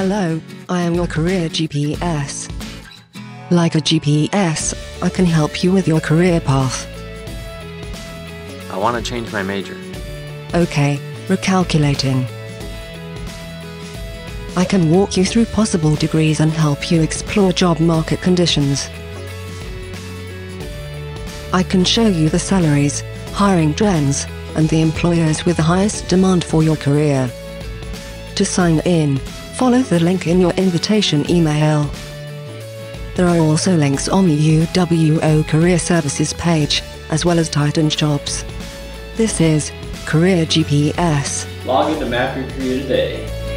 Hello, I am your career GPS. Like a GPS, I can help you with your career path. I want to change my major. Okay, recalculating. I can walk you through possible degrees and help you explore job market conditions. I can show you the salaries, hiring trends, and the employers with the highest demand for your career. To sign in, follow the link in your invitation email. There are also links on the UWO Career Services page, as well as Titan Jobs. This is Career GPS. Log in to map your career today.